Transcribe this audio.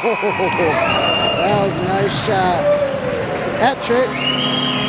that was a nice shot. Hat trick.